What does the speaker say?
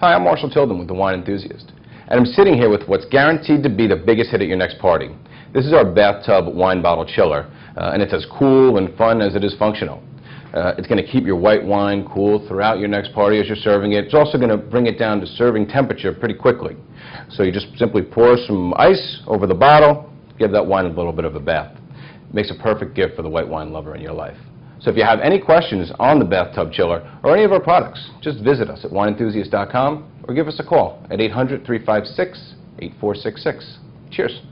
Hi, I'm Marshall Tilden with The Wine Enthusiast, and I'm sitting here with what's guaranteed to be the biggest hit at your next party. This is our bathtub wine bottle chiller, uh, and it's as cool and fun as it is functional. Uh, it's going to keep your white wine cool throughout your next party as you're serving it. It's also going to bring it down to serving temperature pretty quickly. So you just simply pour some ice over the bottle, give that wine a little bit of a bath. It makes a perfect gift for the white wine lover in your life. So if you have any questions on the bathtub chiller or any of our products, just visit us at wineenthusiast.com or give us a call at 800-356-8466. Cheers.